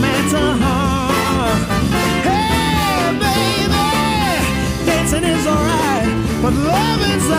matter harm. Hey, baby, dancing is alright, but love is